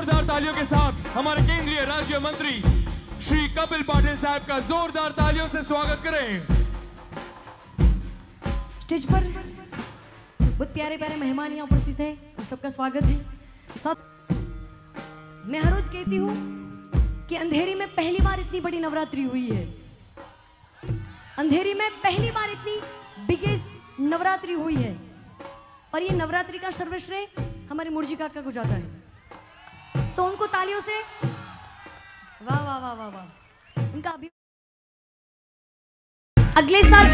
जोरदार तालियों के साथ हमारे केंद्रीय राज्य मंत्री श्री कपिल पाटिल साहब का जोरदार तालियों से स्वागत करें। स्टेज पर बहुत प्यारे प्यारे मेहमान यहाँ उपस्थित है। तो सबका स्वागत है। साथ मैं हर रोज कहती हूँ कि अंधेरी में पहली बार इतनी बड़ी नवरात्रि हुई है। अंधेरी में पहली बार इतनी बिगेस्ट नवरात्रि हुई है। और ये नवरात्रि का सर्वश्रेय हमारे मुर्जी काका को जाता है। तो उनको तालियों से। वाह वाह वाह वाह वाह। उनका अभी अगले साल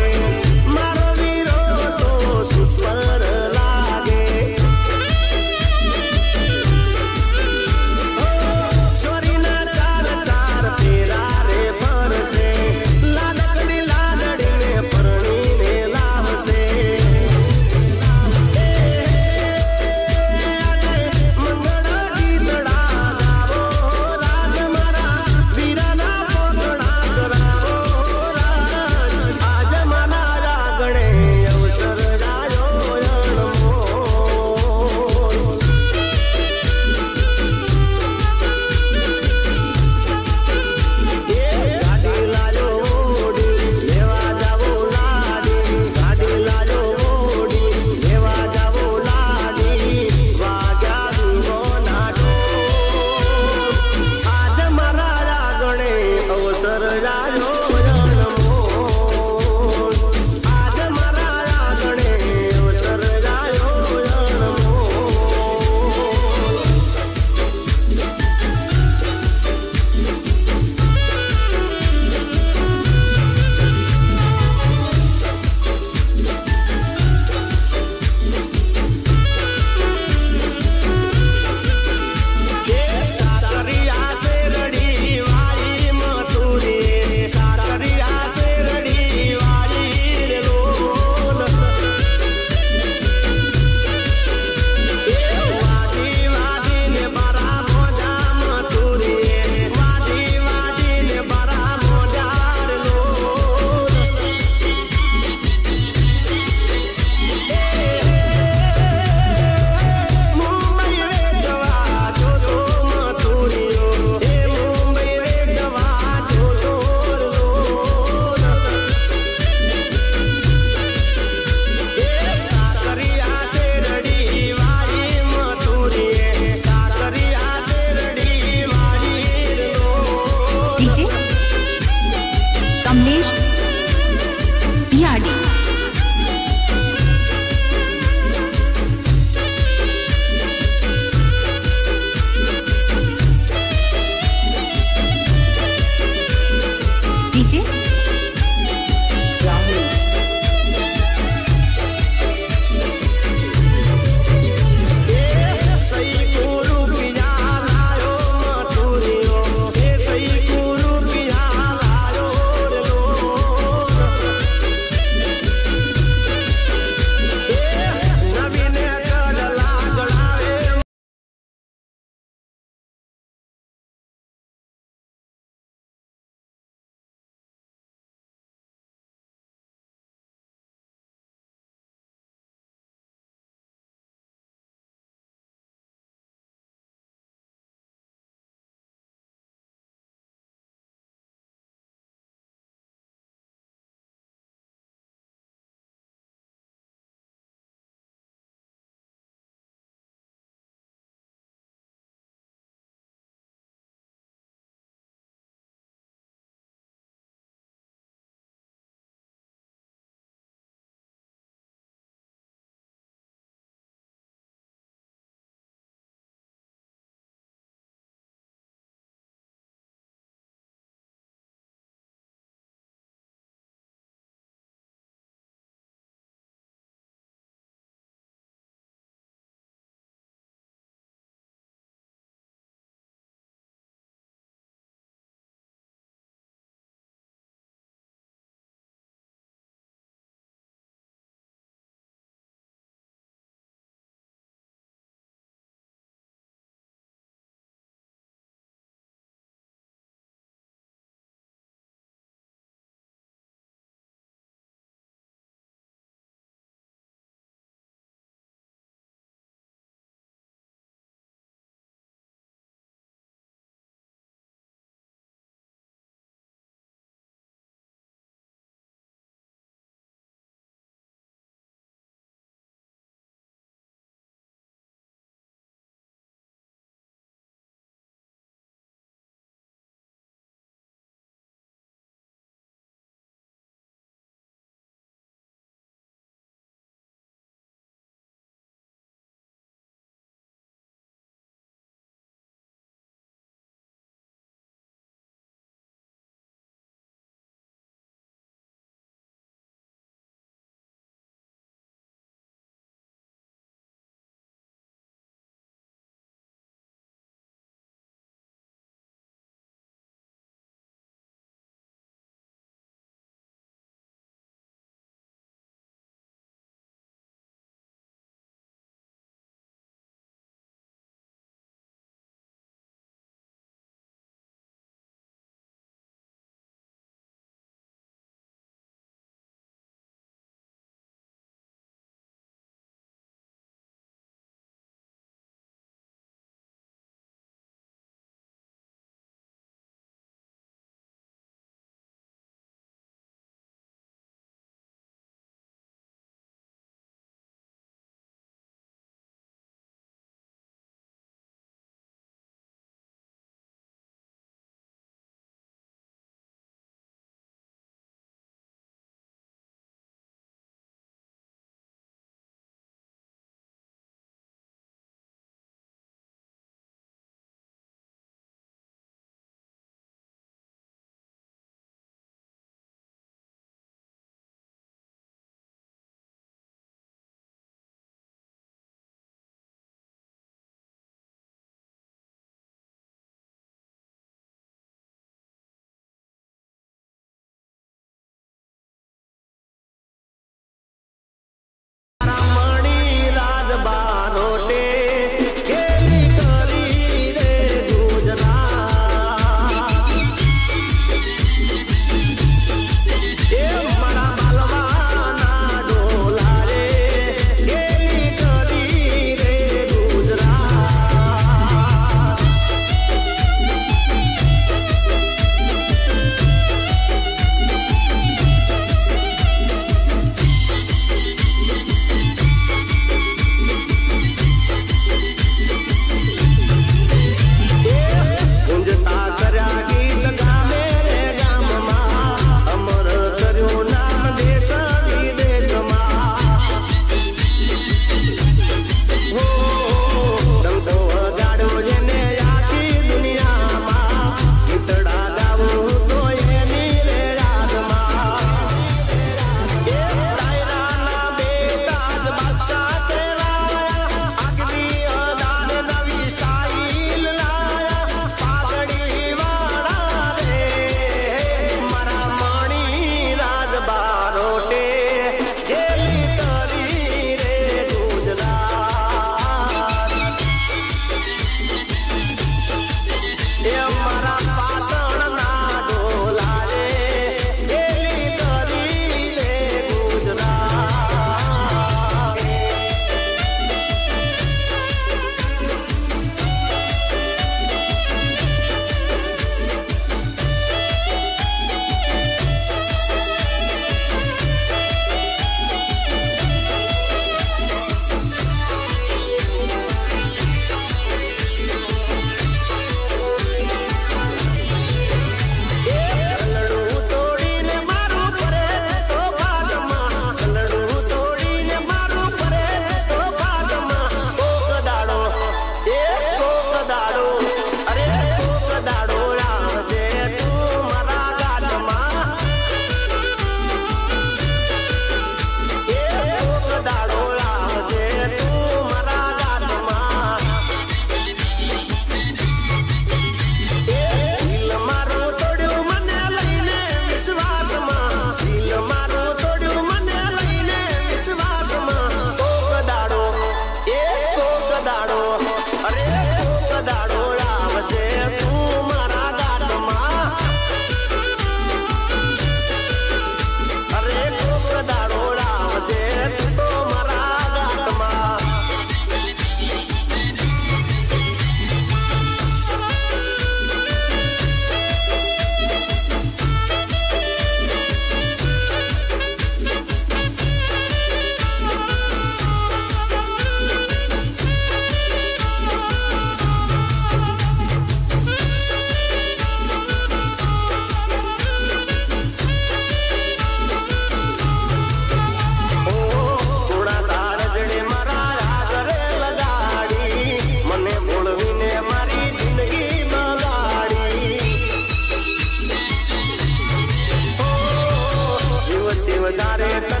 Not it.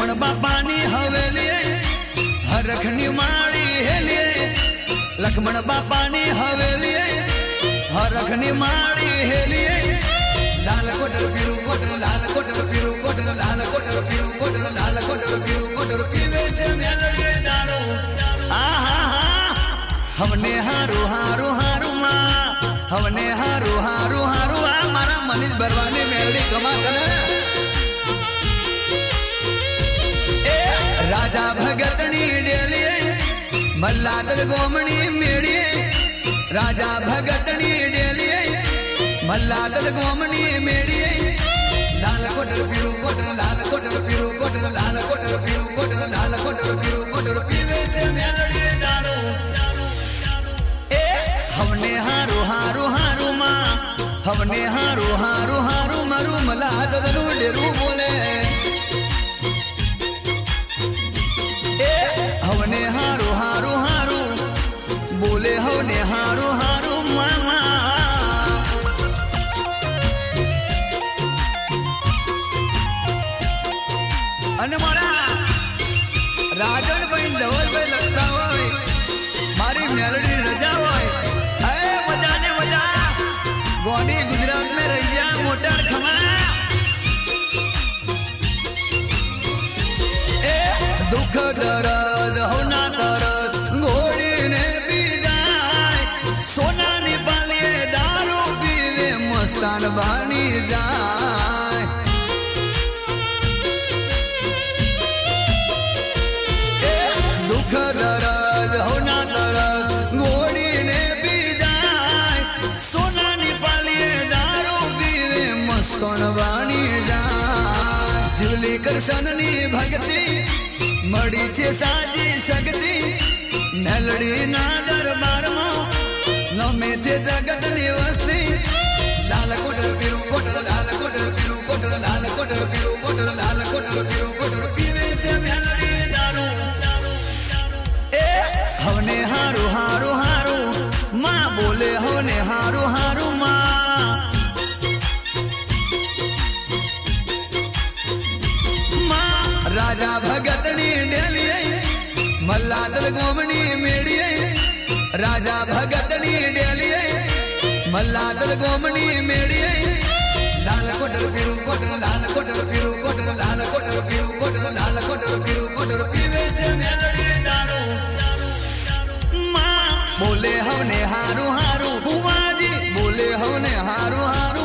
લખમણ બાપાની હવેલી હરખની માળી હેલી લખમણ બાપાની હવેલી હરખની માળી હેલી લાલ કોટર પીરું કોટર લાલ કોટર પીળું કોટર લાલ કોટર પીળું કોટર લાલ કોટર પીળું કોટર પીવે છે મેલડીએ દારૂ આહા હમને હારું હારું હારું માં હમને હારું હારું હારું આ મારા મનીષ ભરવાની મેલડી કમા કને રાજા ભગતની ડેલીએ મલ્લાદર ગોમણી મેળીએ રાજા ભગતની ડેલીએ મલ્લાદર ગોમણી મેળીએ લાલ કોટર પીળું કોટર લાલ કોટર પીળું કોટર લાલ કોટર પીળું કોટર લાલ કોટર પીળું કોટર પીવે છે મેલડીએ દારૂ એ હમને હારું હારું હારું માં હમને હારું હારું હારું મારું મલાદનું ડેરું બોલે કૃષ્ણની ભક્તિ, મળી છે સાજી શક્તિ. મેલડીના દરબારમાં નમે છે જગતની વસ્તી. કોટર પીરું કોટર કોટર પીરું કોટર લાલ કોટર પીરું કોટર લાલ છે મેલડી દારૂ. હવને હારું હારું હારું. માં બોલે હવને હારું હારું. मल्लादल घूमनी मेड़िए राजा भगतनी डेलिए। मल्लादल घूमनी मेड़िए लाल कोटर पीरू कोटर लाल कोटर पीरू कोटर लाल कोटर पीरू कोटर लाल कोटर पीरू कोटर पीवे से मेलड़ी दारू। माँ। बोले हमने हारू हारू बुआ जी बोले हमने हारू हारू।